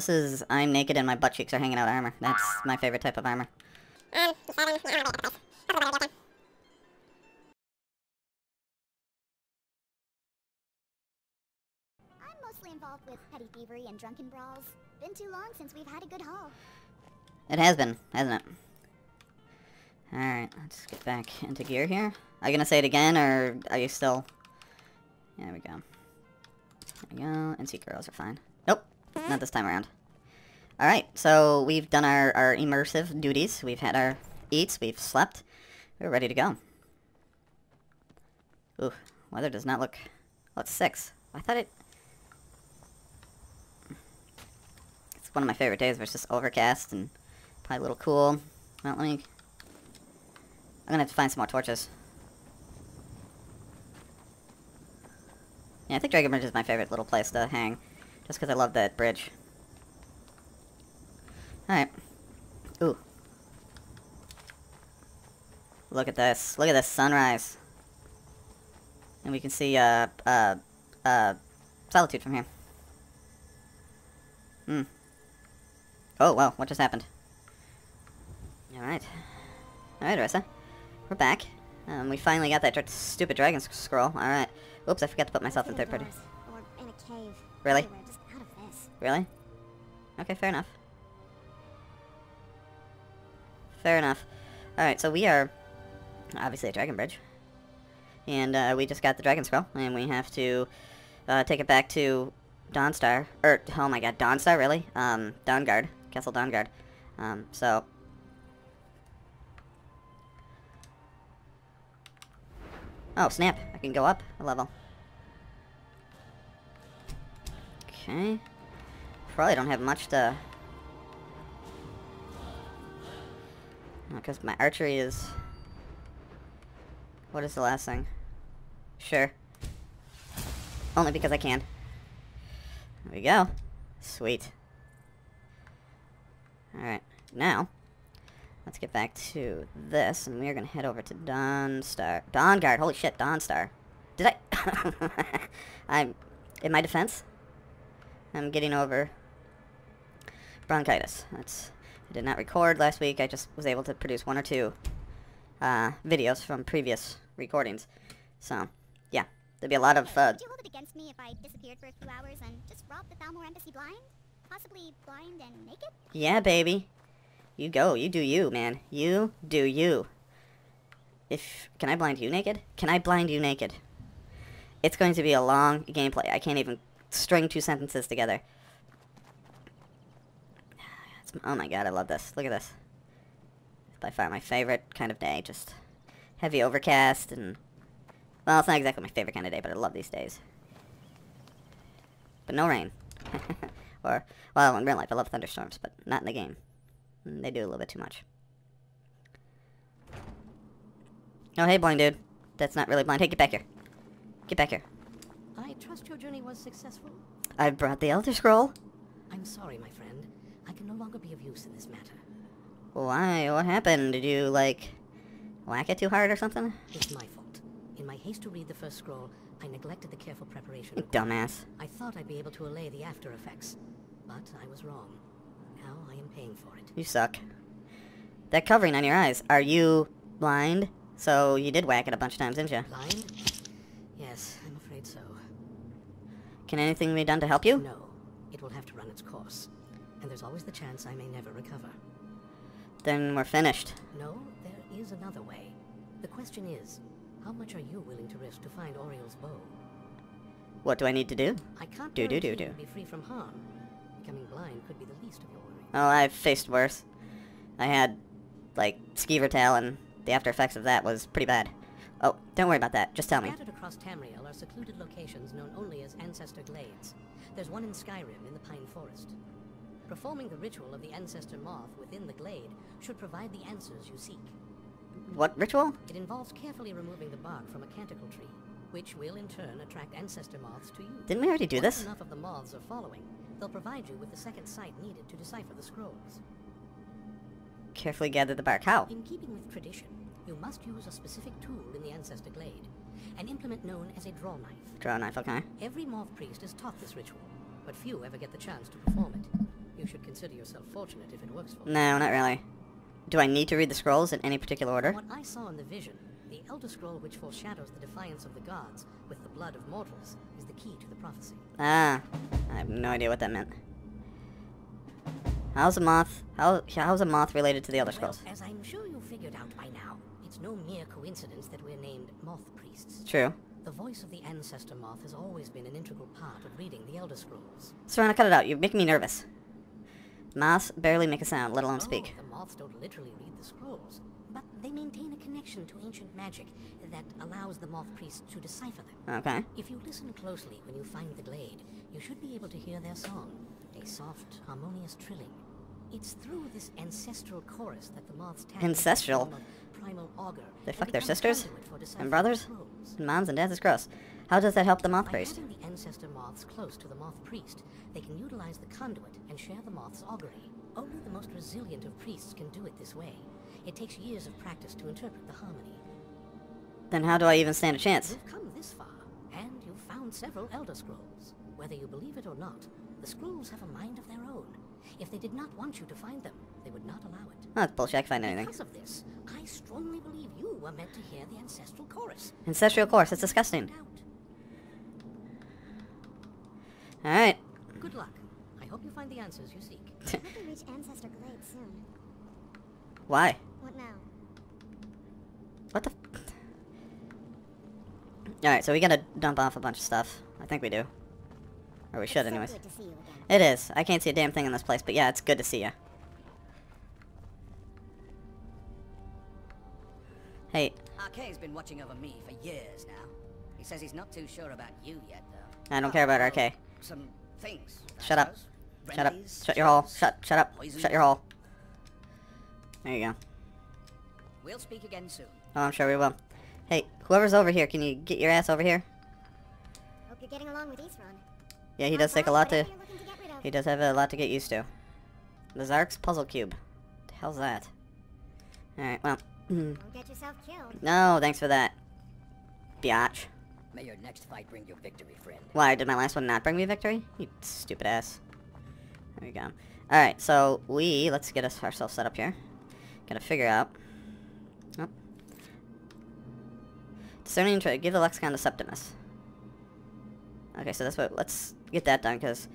No, this is I'm naked and my butt cheeks are hanging out armor. That's my favorite type of armor. I'm mostly involved with petty thievery and drunken brawls. Been too long since we've had a good haul. It has been, hasn't it? Alright, let's get back into gear here. Are you gonna say it again, or are you still... There we go. There we go, and secret girls are fine. Nope, not this time around. Alright, so we've done our, our immersive duties. We've had our eats, we've slept. We're ready to go. Ooh, weather does not look... Oh, it's six. I thought it... It's one of my favorite days where it's just overcast and probably a little cool. Well, let me... I'm gonna have to find some more torches. Yeah, I think Dragon Bridge is my favorite little place to hang. Just because I love that bridge. Alright. Ooh. Look at this. Look at this sunrise. And we can see, uh, uh, uh, Solitude from here. Hmm. Oh, well, what just happened? Alright. Alright, Arissa. We're back. Um, we finally got that stupid dragon scroll. Alright. Oops, I forgot to put myself in third party. Or in a cave. Really? Really? Okay, fair enough. Fair enough. Alright, so we are obviously at Dragon Bridge. And uh, we just got the Dragon Scroll, and we have to uh, take it back to Dawnstar. Or, oh my god, Dawnstar, really? Um, Dawnguard. Castle Dawnguard. Um, so... Oh, snap. I can go up a level. Okay. Probably don't have much to... Because my archery is... What is the last thing? Sure. Only because I can. There we go. Sweet. Alright, now, let's get back to this, and we're gonna head over to Dawnstar. Dawnguard, holy shit, Dawnstar. Did I... I'm... In my defense, I'm getting over bronchitis. That's... I did not record last week, I just was able to produce one or two uh, videos from previous recordings. So, yeah. There'll be a lot of, uh, Would you hold it against me if I disappeared for a few hours and just robbed the Thalmor Embassy blind? Possibly blind and naked? yeah, baby. You go, you do you, man. You do you. If, can I blind you naked? Can I blind you naked? It's going to be a long gameplay. I can't even string two sentences together. Oh my god, I love this. Look at this. It's by far my favorite kind of day. Just heavy overcast and... Well, it's not exactly my favorite kind of day, but I love these days. But no rain. or, well, in real life, I love thunderstorms, but not in the game. Mm, They do a little bit too much. Oh, hey, blind dude. That's not really blind. Hey, get back here. Get back here. I trust your journey was successful. I brought the Elder Scroll. I'm sorry, my friend. I can no longer be of use in this matter. Why? What happened? Did you, like, whack it too hard or something? It's my fault. In my haste to read the first scroll, I neglected the careful preparation. Dumbass. I thought I'd be able to allay the after effects, but I was wrong. Now I am paying for it. You suck. That covering on your eyes. Are you blind? So you did whack it a bunch of times, didn't you? Blind? Yes, I'm afraid so. Can anything be done to help you? No, it will have to run its course. And there's always the chance I may never recover. Then we're finished. No, there is another way. The question is, how much are you willing to risk to find Auriel's bow? What do I need to do? I can't Do, do, do, do. be free from harm. Becoming blind could be the least of your worries. Oh, I've faced worse. I had, like, skeever tail, and the after effects of that was pretty bad. Oh, don't worry about that. Just tell me. Scattered across Tamriel are secluded locations known only as Ancestor Glades. There's one in Skyrim in the Pine Forest. Performing the ritual of the Ancestor Moth within the glade should provide the answers you seek. What ritual? It involves carefully removing the bark from a canticle tree, which will in turn attract ancestor moths to you. Didn't we already do Once this? enough of the moths are following, they'll provide you with the second sight needed to decipher the scrolls. Carefully gather the bark. How? In keeping with tradition, you must use a specific tool in the Ancestor Glade, an implement known as a draw knife. Draw knife, okay. Every moth priest is taught this ritual, but few ever get the chance to perform it. Should consider yourself fortunate if it works for you. No, not really. Do I need to read the scrolls in any particular order? What I saw in the vision, the Elder Scroll which foreshadows the defiance of the gods with the blood of mortals is the key to the prophecy. Ah, I have no idea what that meant. How's a moth? How how's a moth related to the Elder Scrolls? Well, as I'm sure you figured out by now, it's no mere coincidence that we're named Moth Priests. True. The voice of the Ancestor Moth has always been an integral part of reading the Elder Scrolls. Serana, cut it out. You're making me nervous. Moths barely make a sound, let alone speak. Oh, the moths don't literally read the scrolls, but they maintain a connection to ancient magic that allows the Moth Priests to decipher them. Okay. If you listen closely when you find the glade, you should be able to hear their song, a soft, harmonious trilling. It's through this ancestral chorus that the moths tap Ancestral? primal augur They fuck their sisters? And brothers? And moms and dads is gross. How does that help the moth By priest? the ancestor moths close to the moth priest, they can utilize the conduit and share the moth's augury. Only the most resilient of priests can do it this way. It takes years of practice to interpret the harmony. Then how do I even stand a chance? You've come this far, and you've found several Elder Scrolls. Whether you believe it or not, the scrolls have a mind of their own. If they did not want you to find them, they would not allow it. Oh, that's bullshit. I can find anything. Because of this, I strongly believe you were meant to hear the ancestral chorus. Ancestral chorus? That's disgusting. Alright. Good luck. I hope you find the answers you seek. Hope we reach Ancestor Glade soon. Why? What now? What the f- Alright, so we gotta dump off a bunch of stuff. I think we do. Or we should, It's so anyways. good to see you again. It is. I can't see a damn thing in this place, but yeah, it's good to see you. Hey, Arkay's been watching over me for years now. He says he's not too sure about you yet, though. I don't care about well, Arkay. Some things. Shut up. Shut up. Shut your hole. Shut, shut up. Shut your hole. There you go. We'll speak again soon. Oh, I'm sure we will. Hey, whoever's over here, can you get your ass over here? Hope you're getting along with Isran. Yeah, he does take a lot to... whatever you're looking to get rid of. He does have a lot to get used to. The Zark's Puzzle Cube. The hell's that? Alright, well. mm, Don't get yourself killed. no, thanks for that. Biatch. May your next fight bring you victory, friend. Why, did my last one not bring me victory? You stupid ass. There we go. Alright, so we... Let's get us ourselves set up here. Gotta figure out... Oh. Discerning try give the lexicon to Septimus. Okay, so that's what... Let's get that done, because...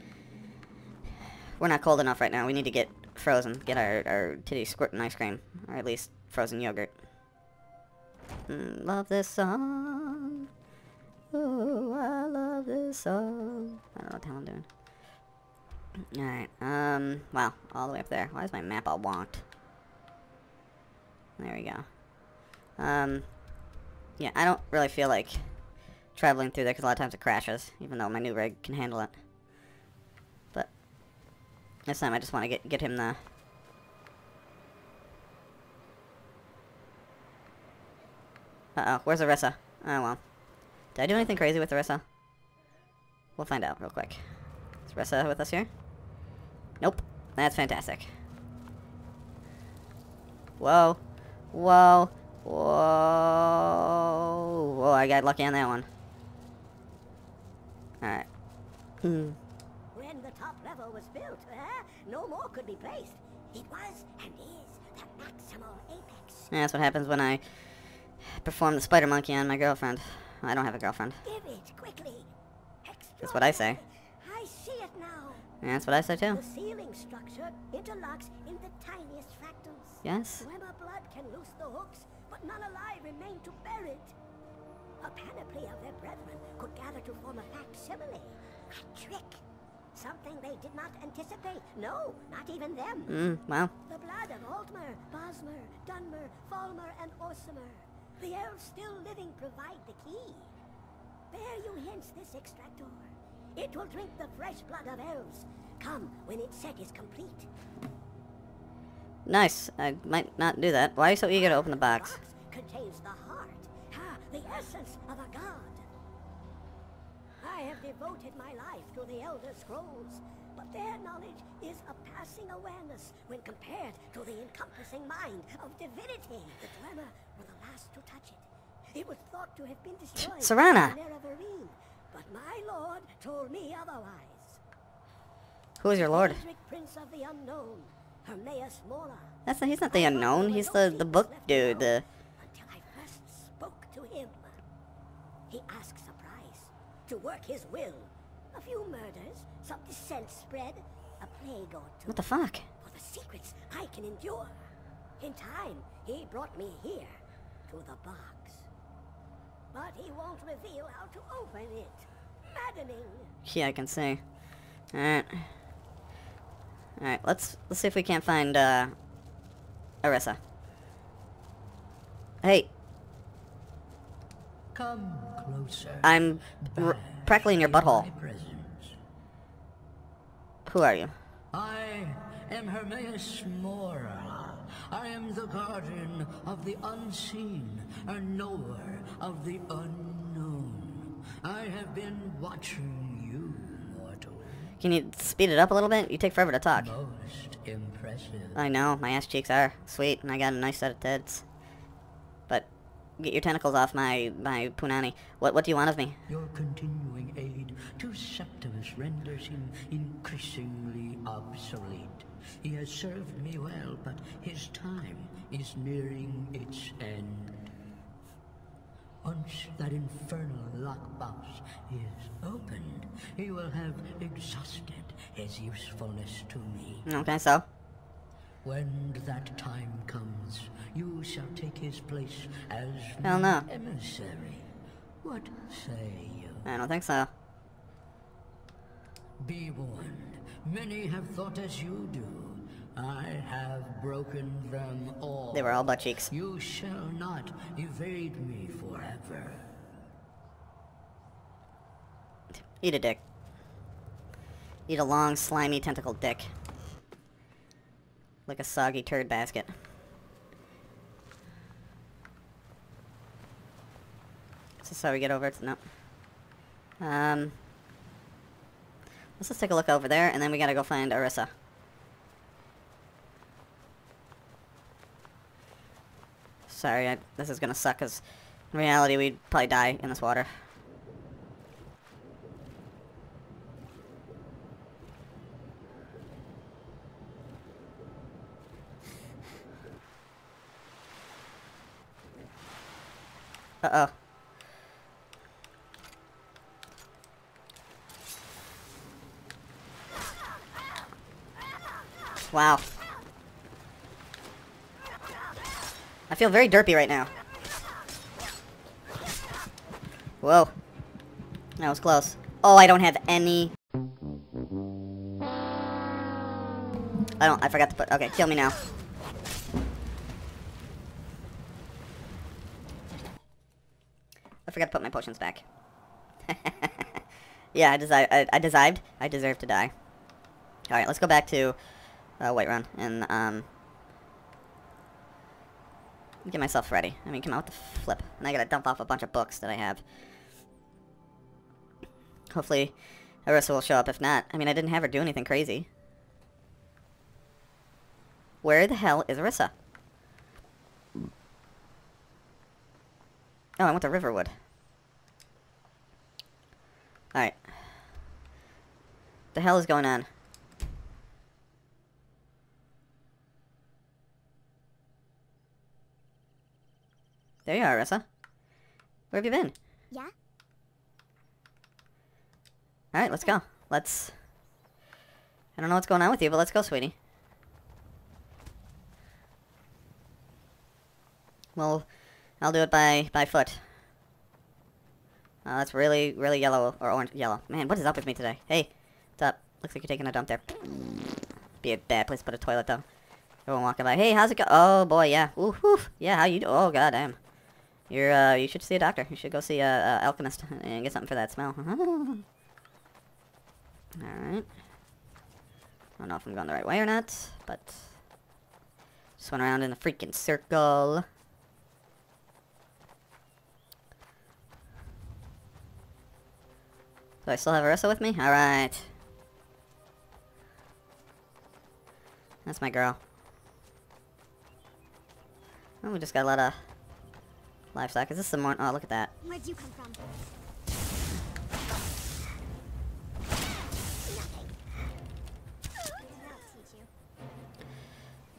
We're not cold enough right now. We need to get frozen. Get our, our titties squirting ice cream. Or at least frozen yogurt. Mm, love this song. Oh, I love this song. I don't know what the hell I'm doing. Alright, um, wow, all the way up there. Why is my map all wonked? There we go. Um, yeah, I don't really feel like traveling through there because a lot of times it crashes, even though my new rig can handle it. But this time I just want to get get him the. Uh oh, where's Arissa? Oh well. Did I do anything crazy with Arissa? We'll find out real quick. Is Arissa with us here? Nope. That's fantastic. Whoa. Whoa. Whoa. Whoa, I got lucky on that one. Alright. Hmm. When the top level was built, eh, no more could be placed. It was and is the maximal apex. Yeah, that's what happens when I perform the spider monkey on my girlfriend. I don't have a girlfriend. Give it quickly. That's what I say. I see it now. Yeah, that's what I say too. The ceiling structure interlocks in the tiniest fractals. Yes. Swimmer blood can loose the hooks, but none alive remain to bear it. A panoply of their brethren could gather to form a facsimile. A trick. Something they did not anticipate. No, not even them. Mm, wow. The blood of Altmer, Bosmer, Dunmer, Falmer, and Orsimer. The elves still living provide the key. Bear you hence this extractor. It will drink the fresh blood of elves. Come when its set is complete. Nice. I might not do that. Why are you so eager to open the box? contains the heart, ah, the essence of a god. I have devoted my life to the Elder Scrolls, but their knowledge is a passing awareness when compared to the encompassing mind of divinity. The Dwemer the last to touch it. It was thought to have been destroyed Serana! but my lord told me otherwise. Who is your lord? Prince of the Unknown, Hermaeus Mora. That's he's not the unknown. He's the the book dude. The Until I first spoke to him. He asks a price to work his will. A few murders, some dissent spread, a plague or two. what the fuck? For the secrets I can endure. In time, he brought me here, to the box. But he won't reveal how to open it. Maddening. Yeah, I can see. All right. All right. Let's let's see if we can't find uh, Arissa. Hey, Come closer. I'm r- practically in your butthole. Who are you? I am Hermaeus Mora. I am the guardian of the unseen, a knower of the unknown. I have been watching you, mortal. Can you speed it up a little bit? You take forever to talk. Most impressive. I know, my ass cheeks are sweet, and I got a nice set of tits. Get your tentacles off my my punani. What what do you want of me? Your continuing aid to Septimus renders him increasingly obsolete. He has served me well, but his time is nearing its end. Once that infernal lockbox is opened, he will have exhausted his usefulness to me. Okay, so When that time comes, you shall take his place as Hell no. emissary. What say you? I don't think so. Be warned, many have thought as you do. I have broken them all. They were all butt cheeks. You shall not evade me forever. Eat a dick. Eat a long, slimy, tentacled dick. Like a soggy turd basket. Is this how we get over it? No. Um. Let's just take a look over there, and then we gotta go find Arissa. Sorry, I, this is gonna suck, because in reality we'd probably die in this water. Uh-oh. Wow. I feel very derpy right now. Whoa. That was close. Oh, I don't have any... I don't, I forgot to put, okay, kill me now. I forgot to put my potions back. yeah, I, desi I, I deserved, I deserve to die. Alright, let's go back to uh, Whiterun and, um... Get myself ready. I mean, come out with the flip. And I gotta dump off a bunch of books that I have. Hopefully, Arissa will show up. If not, I mean, I didn't have her do anything crazy. Where the hell is Arissa? Oh, I went to Riverwood. Alright. The hell is going on? There you are, Arissa. Where have you been? Yeah? Alright, let's go. Let's... I don't know what's going on with you, but let's go, sweetie. Well, I'll do it by, by foot. Uh, that's really, really yellow, or orange, yellow. Man, what is up with me today? Hey, what's up? Looks like you're taking a dump there. Be a bad place to put a toilet, though. Everyone walking by. Hey, how's it go? Oh, boy, yeah. Ooh, whew. Yeah, how you do? Oh, god damn. You're, uh, you should see a doctor. You should go see a, a alchemist and get something for that smell. Alright. I don't know if I'm going the right way or not, but... Just went around in a freaking circle. Do I still have Arissa with me? Alright. That's my girl. Oh, we just got a lot of livestock. Is this the more? Oh, look at that. Where'd you come from?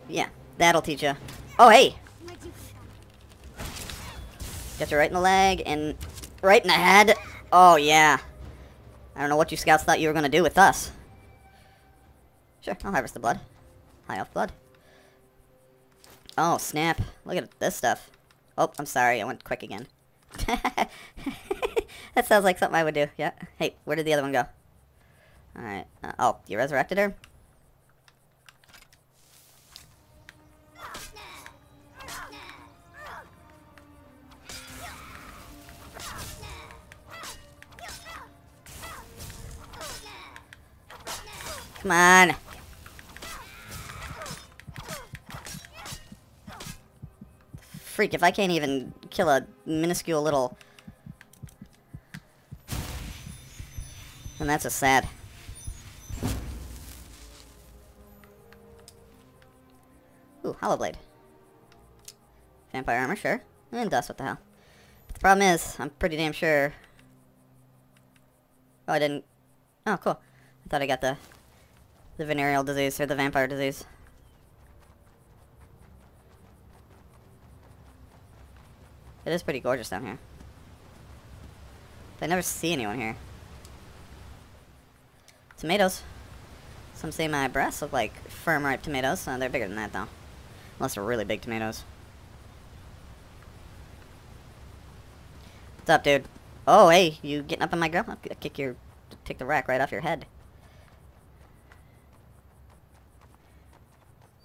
Yeah, that'll teach you. Oh, hey! Got you right in the leg and right in the head. Oh, yeah. I don't know what you scouts thought you were going to do with us. Sure, I'll harvest the blood. High off blood. Oh, snap. Look at this stuff. Oh, I'm sorry. I went quick again. that sounds like something I would do. Yeah. Hey, where did the other one go? Alright. Uh, oh, you resurrected her? Come on. Freak, if I can't even kill a minuscule little... Then that's a sad. Ooh, Hollow Blade. Vampire armor, sure. And dust, what the hell. But the problem is, I'm pretty damn sure... Oh, I didn't... Oh, cool. I thought I got the the venereal disease, or the vampire disease. It is pretty gorgeous down here. I never see anyone here. Tomatoes. Some say my breasts look like firm ripe tomatoes. Uh, they're bigger than that though. Unless they're really big tomatoes. What's up, dude? Oh, hey, you getting up on my grill? I'll kick your, take the rack right off your head.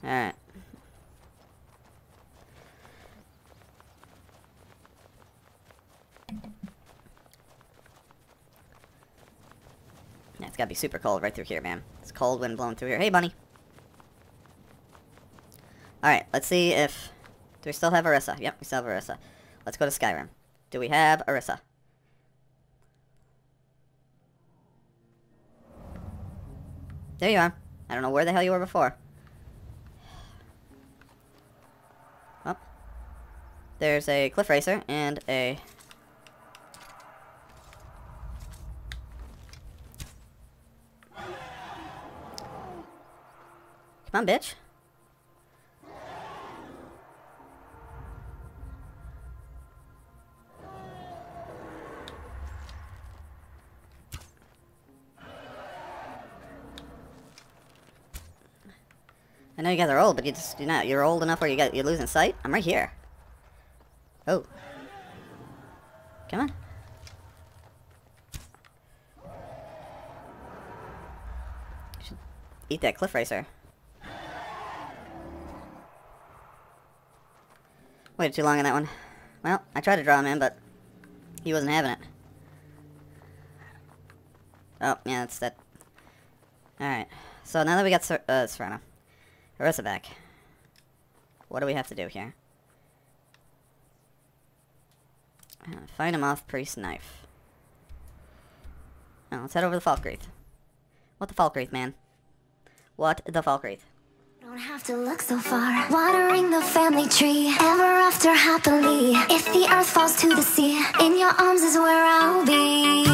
Alright. Gotta be super cold right through here, man. It's cold wind blowing through here. Hey, bunny. Alright, let's see if... Do we still have Arissa? Yep, we still have Arissa. Let's go to Skyrim. Do we have Arissa? There you are. I don't know where the hell you were before. There's a Cliff Racer and a... on, bitch. I know you guys are old, but you just, you're not, you're old enough where you got, you're losing sight? I'm right here. Oh. Come on. You should eat that cliff racer. Waited too long on that one. Well, I tried to draw him in, but he wasn't having it. Oh, yeah, that's that. Alright. So now that we got Ser uh, Serrano. Arissa back. What do we have to do here? Find him off priest knife. Now, let's head over to Falkreath. What the Falkreath, man? What the Falkreath? Don't have to look so far. Watering the family tree, ever after happily. If the earth falls to the sea, in your arms is where I'll be.